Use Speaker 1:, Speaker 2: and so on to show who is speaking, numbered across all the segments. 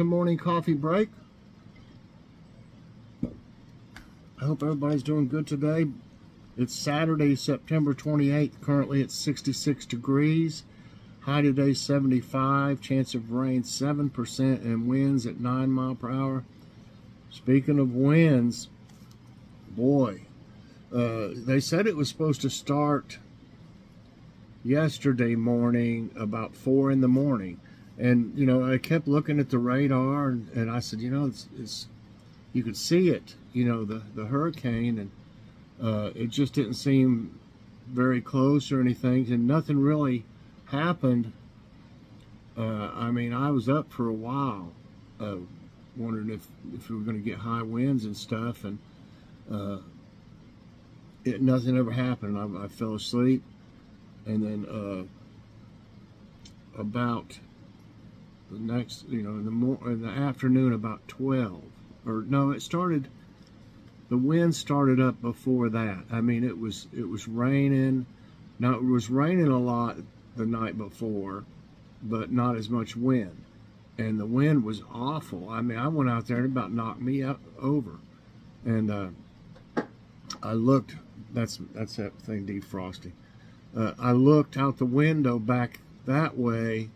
Speaker 1: to Morning Coffee Break. I hope everybody's doing good today. It's Saturday, September 28th. Currently it's 66 degrees. High today 75. Chance of rain 7% and winds at 9 mile per hour. Speaking of winds, boy, uh, they said it was supposed to start yesterday morning about 4 in the morning. And, you know, I kept looking at the radar and, and I said, you know, it's, it's, you could see it, you know, the, the hurricane, and uh, it just didn't seem very close or anything, and nothing really happened. Uh, I mean, I was up for a while, uh, wondering if, if we were going to get high winds and stuff, and uh, it, nothing ever happened. I, I, fell asleep, and then uh, about the next, you know, in the more in the afternoon, about twelve, or no, it started. The wind started up before that. I mean, it was it was raining. Now it was raining a lot the night before, but not as much wind. And the wind was awful. I mean, I went out there and about knocked me out over. And uh, I looked. That's that's that thing defrosting. Uh, I looked out the window back that way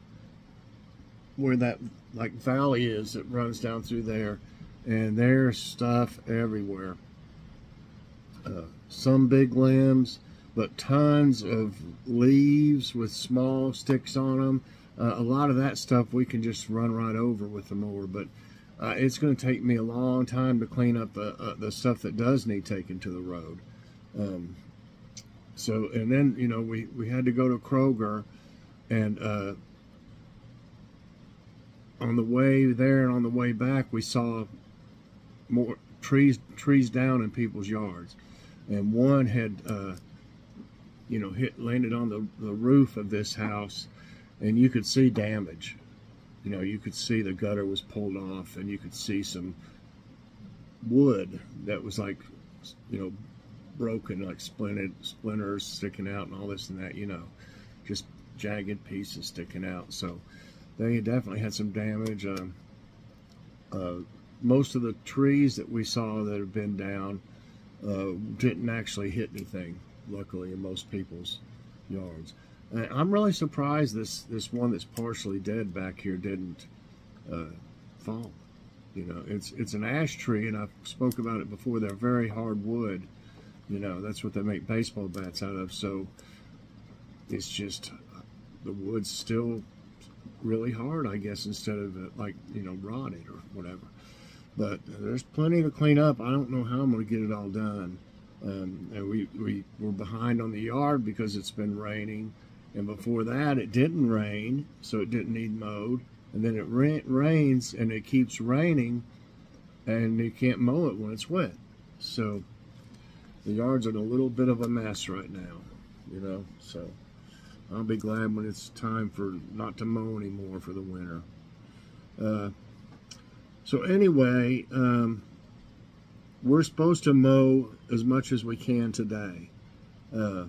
Speaker 1: where that like valley is that runs down through there and there's stuff everywhere. Uh, some big limbs but tons of leaves with small sticks on them uh, a lot of that stuff we can just run right over with the mower but uh, it's going to take me a long time to clean up the, uh, the stuff that does need taken to the road. Um, so and then you know we we had to go to Kroger and uh, on the way there and on the way back, we saw more trees trees down in people's yards, and one had, uh, you know, hit landed on the the roof of this house, and you could see damage. You know, you could see the gutter was pulled off, and you could see some wood that was like, you know, broken, like splintered splinters sticking out, and all this and that. You know, just jagged pieces sticking out. So they definitely had some damage. Uh, uh, most of the trees that we saw that have been down uh, didn't actually hit anything, luckily, in most people's yards. And I'm really surprised this, this one that's partially dead back here didn't uh, fall. You know, it's it's an ash tree, and I've spoke about it before. They're very hard wood. You know, that's what they make baseball bats out of. So it's just the wood's still really hard, I guess, instead of it, like, you know, rotted or whatever. But there's plenty to clean up. I don't know how I'm going to get it all done. Um, and we, we were behind on the yard because it's been raining. And before that, it didn't rain, so it didn't need mowed. And then it ra rains and it keeps raining, and you can't mow it when it's wet. So the yard's in a little bit of a mess right now, you know. So. I'll be glad when it's time for not to mow anymore for the winter. Uh, so anyway, um, we're supposed to mow as much as we can today. Uh,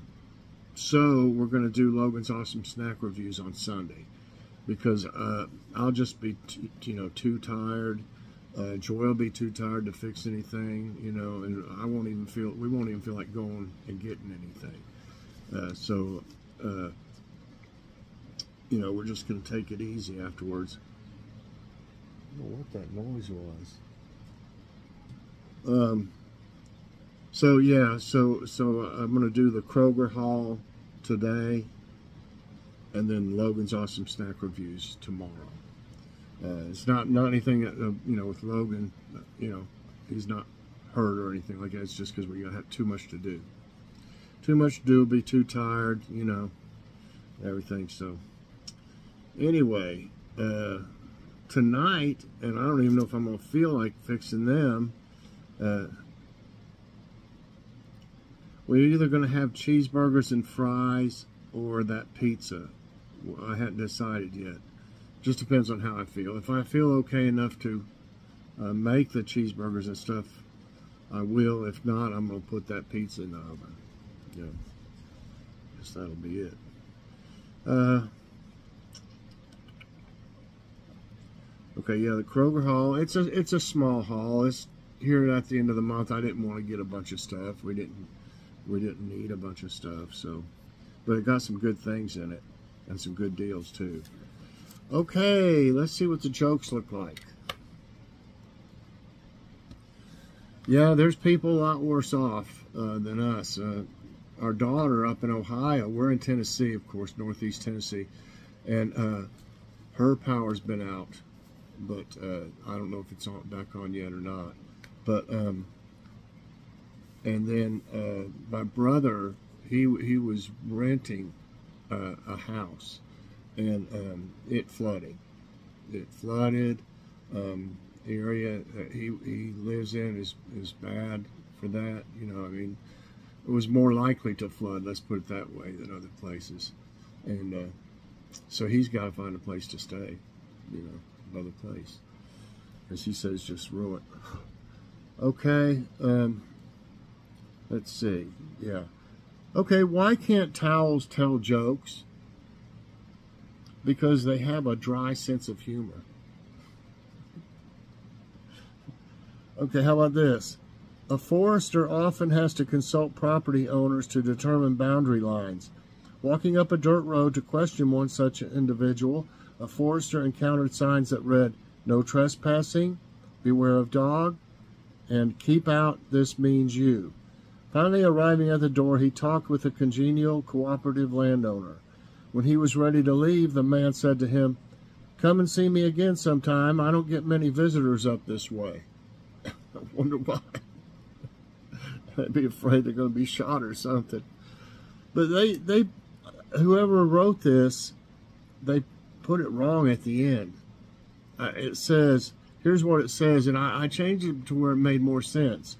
Speaker 1: so we're going to do Logan's Awesome Snack Reviews on Sunday because uh, I'll just be, you know, too tired. Uh, Joy will be too tired to fix anything, you know, and I won't even feel, we won't even feel like going and getting anything. Uh, so, uh, you know, we're just going to take it easy afterwards. I don't know what that noise was. Um, so yeah, so so I'm going to do the Kroger haul today, and then Logan's awesome snack reviews tomorrow. Uh, it's not not anything that uh, you know with Logan, you know, he's not hurt or anything like that. It's just because we got have too much to do. Too much to do, will be too tired, you know, everything. So anyway, uh, tonight, and I don't even know if I'm going to feel like fixing them, uh, we're either going to have cheeseburgers and fries or that pizza. I hadn't decided yet. Just depends on how I feel. If I feel okay enough to uh, make the cheeseburgers and stuff, I will. If not, I'm going to put that pizza in the oven. Yeah. Guess that'll be it. Okay, yeah, the Kroger Haul. It's a it's a small haul. It's here at the end of the month. I didn't want to get a bunch of stuff. We didn't we didn't need a bunch of stuff. So, but it got some good things in it and some good deals too. Okay, let's see what the jokes look like. Yeah, there's people a lot worse off uh, than us. Uh, our daughter up in Ohio, we're in Tennessee, of course, Northeast Tennessee, and uh, her power's been out, but uh, I don't know if it's on, back on yet or not. But um, and then uh, my brother, he he was renting uh, a house, and um, it flooded. It flooded. Um, the area that he, he lives in is, is bad for that. You know, I mean, it was more likely to flood, let's put it that way, than other places. And uh, so he's got to find a place to stay, you know, another place. As he says, just ruin. Okay, um, let's see. Yeah. Okay, why can't towels tell jokes? Because they have a dry sense of humor. Okay, how about this? A forester often has to consult property owners to determine boundary lines. Walking up a dirt road to question one such individual, a forester encountered signs that read, No trespassing, beware of dog, and keep out, this means you. Finally arriving at the door, he talked with a congenial, cooperative landowner. When he was ready to leave, the man said to him, Come and see me again sometime. I don't get many visitors up this way. I wonder why. I'd be afraid they're going to be shot or something. But they, they, whoever wrote this, they put it wrong at the end. Uh, it says, here's what it says, and I, I changed it to where it made more sense.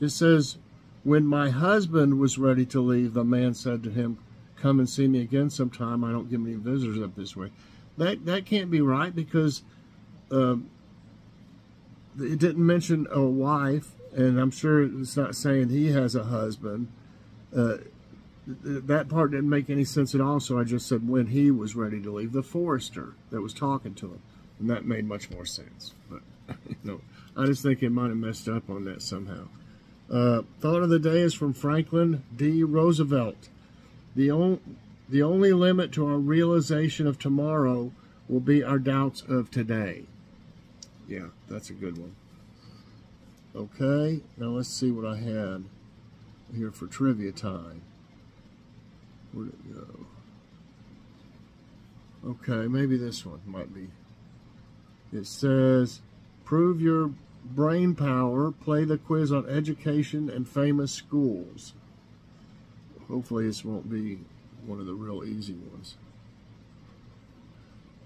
Speaker 1: It says, when my husband was ready to leave, the man said to him, come and see me again sometime. I don't get many visitors up this way. That, that can't be right because um, it didn't mention a wife, and I'm sure it's not saying he has a husband. Uh, that part didn't make any sense at all, so I just said when he was ready to leave, the forester that was talking to him, and that made much more sense. But you know, I just think it might have messed up on that somehow. Uh, thought of the day is from Franklin D. Roosevelt. The, on, the only limit to our realization of tomorrow will be our doubts of today. Yeah, that's a good one. Okay, now let's see what I had here for trivia time. Where'd it go? Okay, maybe this one might be. It says, prove your brain power, play the quiz on education and famous schools. Hopefully this won't be one of the real easy ones.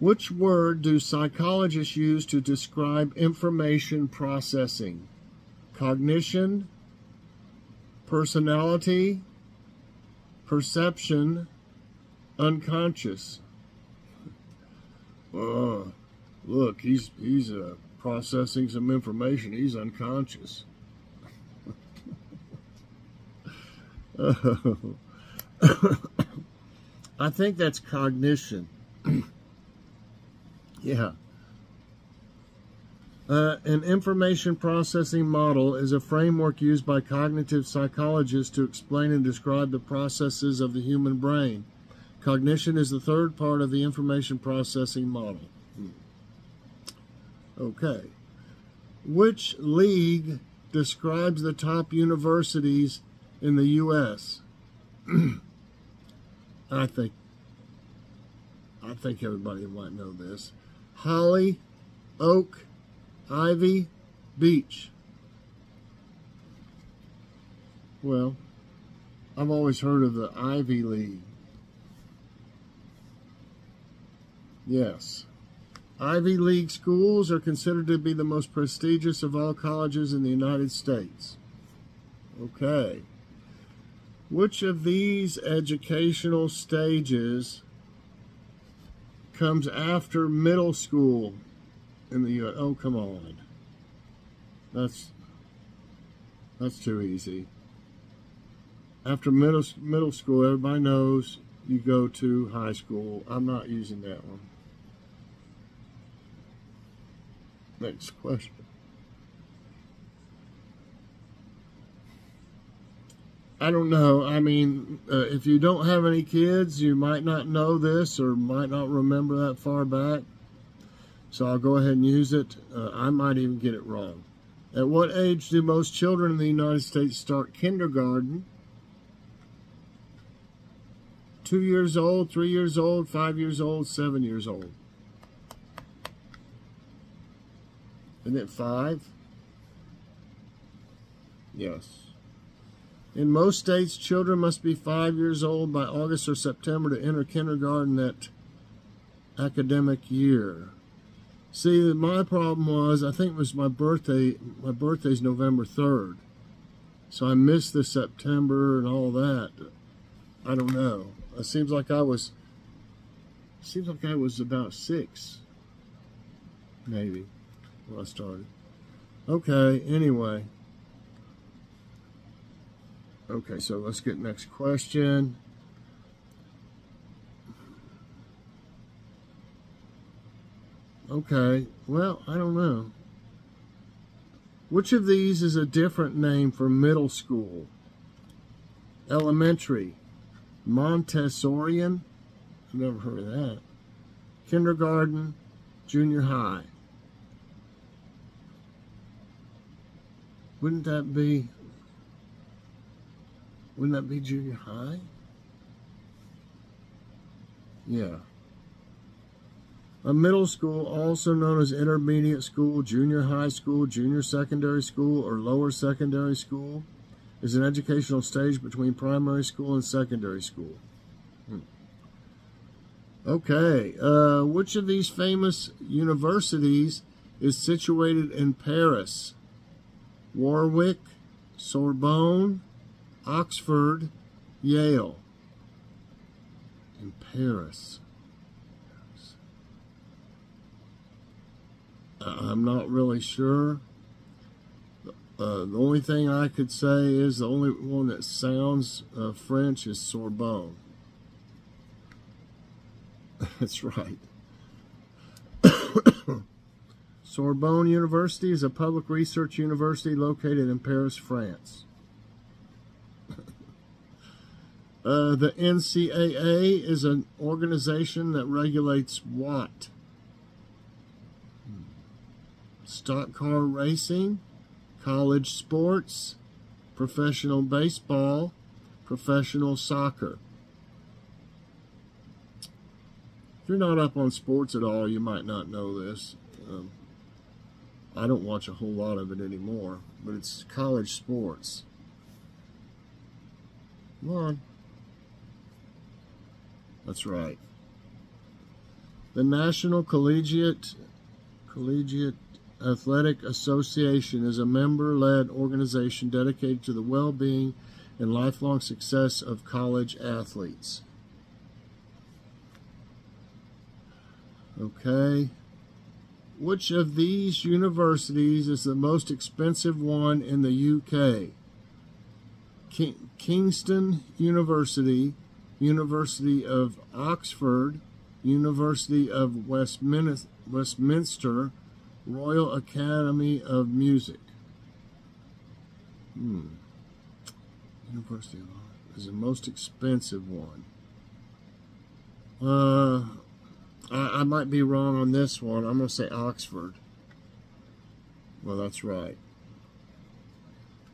Speaker 1: Which word do psychologists use to describe information processing? Cognition, personality, perception, unconscious. Oh, look, he's he's uh, processing some information. He's unconscious. I think that's cognition. Yeah. Uh, an information processing model is a framework used by cognitive psychologists to explain and describe the processes of the human brain. Cognition is the third part of the information processing model. Okay. Which league describes the top universities in the U.S.? I think I think everybody might know this holly, oak, ivy, Beech. Well, I've always heard of the Ivy League. Yes. Ivy League schools are considered to be the most prestigious of all colleges in the United States. Okay. Which of these educational stages comes after middle school in the U.S. Oh, come on. That's that's too easy. After middle middle school, everybody knows you go to high school. I'm not using that one. Next question. I don't know. I mean, uh, if you don't have any kids, you might not know this or might not remember that far back. So I'll go ahead and use it. Uh, I might even get it wrong. At what age do most children in the United States start kindergarten? Two years old, three years old, five years old, seven years old. Isn't it five? Yes. In most states, children must be five years old by August or September to enter kindergarten that academic year. See, my problem was, I think it was my birthday, my birthday's November 3rd. So I missed the September and all that. I don't know. It seems like I was, seems like I was about six, maybe, when I started. Okay, anyway. Okay, so let's get next question. Okay, well, I don't know. Which of these is a different name for middle school? Elementary, Montessorian, I've never heard of that. Kindergarten, junior high. Wouldn't that be wouldn't that be junior high? Yeah. A middle school, also known as intermediate school, junior high school, junior secondary school, or lower secondary school, is an educational stage between primary school and secondary school. Hmm. Okay, uh, which of these famous universities is situated in Paris? Warwick, Sorbonne, Oxford, Yale, in Paris. I'm not really sure. Uh, the only thing I could say is the only one that sounds uh, French is Sorbonne. That's right. Sorbonne University is a public research university located in Paris, France. Uh, the NCAA is an organization that regulates what? Stock car racing, college sports, professional baseball, professional soccer. If you're not up on sports at all, you might not know this. Um, I don't watch a whole lot of it anymore, but it's college sports. Come on. That's right. The National Collegiate Collegiate Athletic Association is a member-led organization dedicated to the well-being and lifelong success of college athletes. Okay. Which of these universities is the most expensive one in the UK? King Kingston University, University of Oxford, University of Westminster, Royal Academy of Music. Hmm. University of Oxford is the most expensive one. Uh, I, I might be wrong on this one. I'm going to say Oxford. Well, that's right.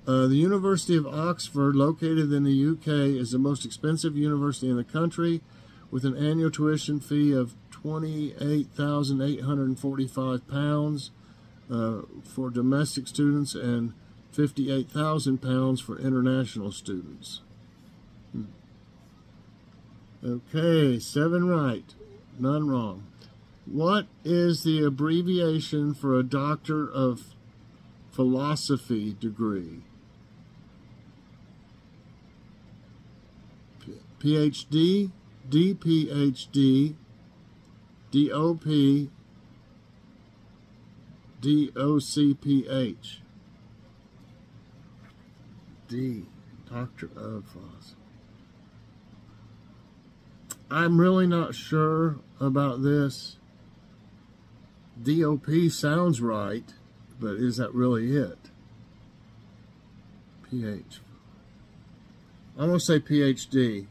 Speaker 1: Uh, the University of Oxford, located in the UK, is the most expensive university in the country with an annual tuition fee of £28,845 uh, for domestic students and £58,000 for international students. Hmm. Okay, seven right, none wrong. What is the abbreviation for a Doctor of Philosophy degree? PhD, DPhD, DOP, DOCPH. D, Doctor of Philosophy. I'm really not sure about this. DOP sounds right, but is that really it? PH. I'm going to say PhD.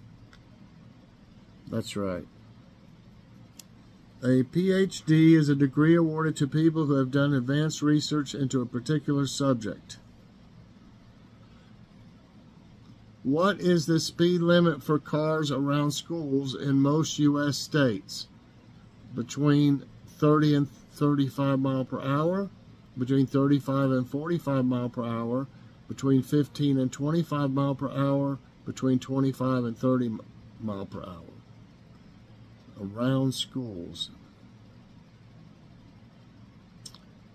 Speaker 1: That's right. A PhD is a degree awarded to people who have done advanced research into a particular subject. What is the speed limit for cars around schools in most U.S. states? Between 30 and 35 mile per hour, between 35 and 45 mile per hour, between 15 and 25 mile per hour, between 25 and 30 mile per hour. Around schools.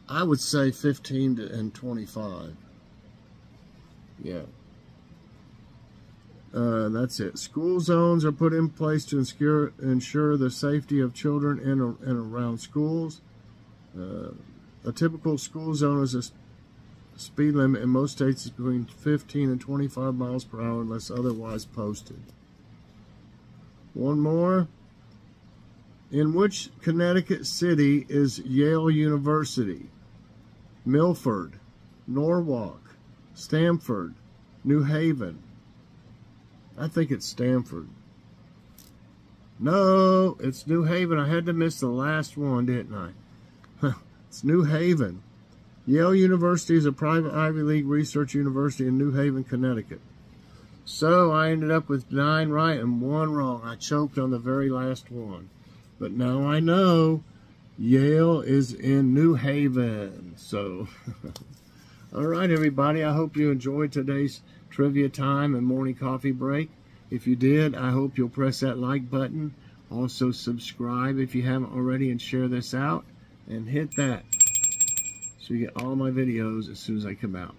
Speaker 1: I would say 15 to, and 25. Yeah. Uh, that's it. School zones are put in place to ensure, ensure the safety of children in, and around schools. Uh, a typical school zone is a speed limit in most states is between 15 and 25 miles per hour unless otherwise posted. One more. In which Connecticut city is Yale University? Milford, Norwalk, Stamford, New Haven, I think it's Stamford. No, it's New Haven. I had to miss the last one, didn't I? it's New Haven. Yale University is a private Ivy League research university in New Haven, Connecticut. So I ended up with nine right and one wrong. I choked on the very last one. But now I know Yale is in New Haven. So, all right, everybody. I hope you enjoyed today's trivia time and morning coffee break. If you did, I hope you'll press that like button. Also subscribe if you haven't already and share this out. And hit that so you get all my videos as soon as I come out.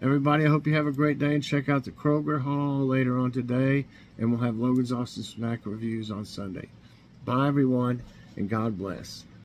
Speaker 1: Everybody, I hope you have a great day and check out the Kroger Haul later on today. And we'll have Logan's Awesome Snack reviews on Sunday. Bye, everyone, and God bless.